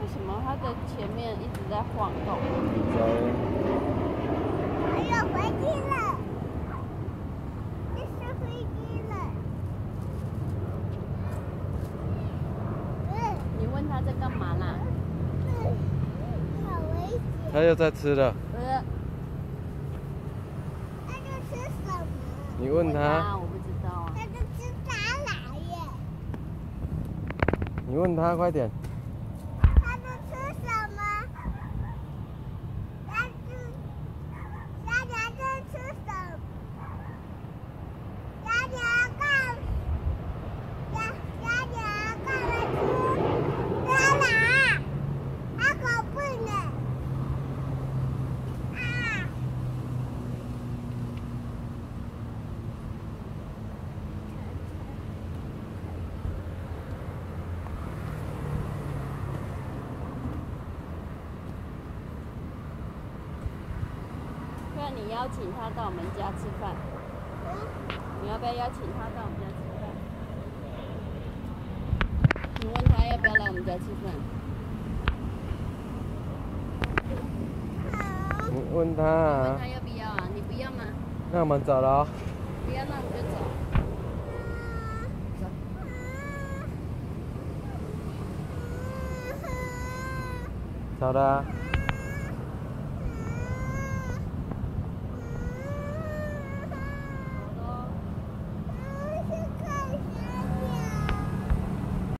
为什么它的前面一直在晃动？还有飞机了，这是飞机了。你问它在干嘛啦？嗯，好危险。它又在吃了。呃，它在吃什么？你问他，我不知道啊。他是吃蟑螂耶。你问他，快点。它在吃什么？它是家长在吃什么？家长告家家长告来吃蟑螂，好恐怖呢！啊！不然你邀请他到我们家吃饭，你要不要邀请他到我们家吃饭？你问他要不要来我们家吃饭？问它问啊他。要不要啊？你不要吗？那我们走了哦。不要，那我们就走。走。走了啊。